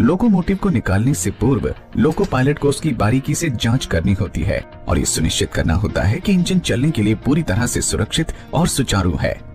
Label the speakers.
Speaker 1: Locomotive को निकालने से पूर्व लोको पायलट को उसकी बारीकी से जाँच करनी होती है और ये सुनिश्चित करना होता है कि इंजन चलने के लिए पूरी तरह से सुरक्षित और सुचारू है।